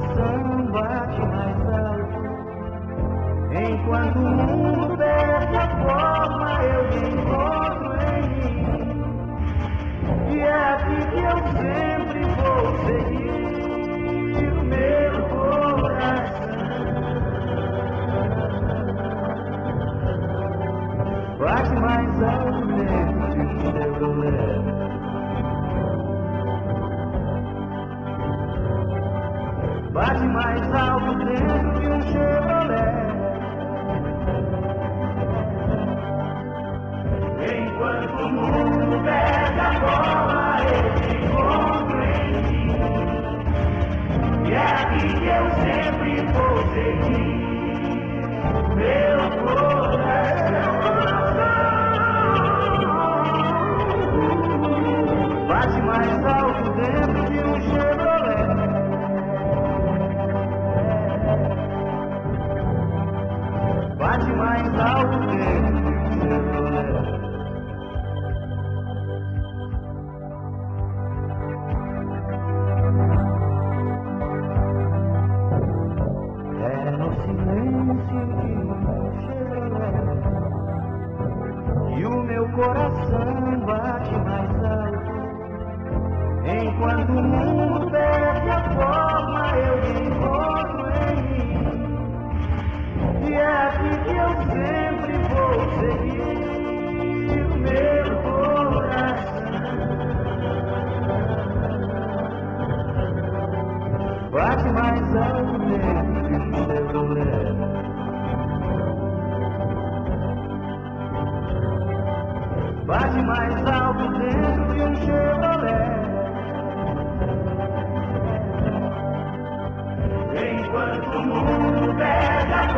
so bate mais alto dentro de um Chevrolet. Enquanto o mundo pega a bola, eu te encontro em ti. E é aqui que eu sempre vou seguir. coração bate mais alto. Enquanto não Bate mais alto dentro de um Chevrolet. Enquanto o mundo pega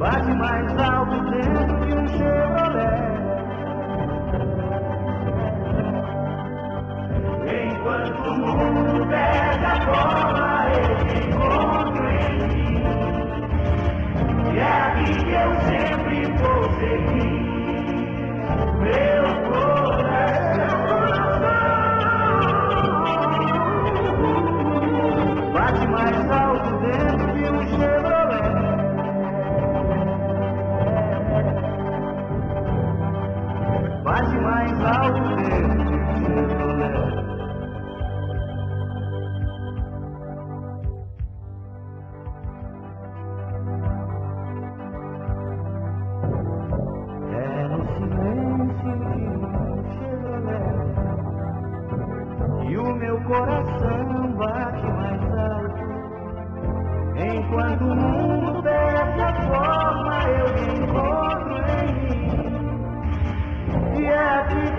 Bate mais alto dentro de um Chevrolet. Enquanto o mundo pega a bola. cidade mais alto Chevrolet. É no silêncio o um Chevrolet né? o meu coração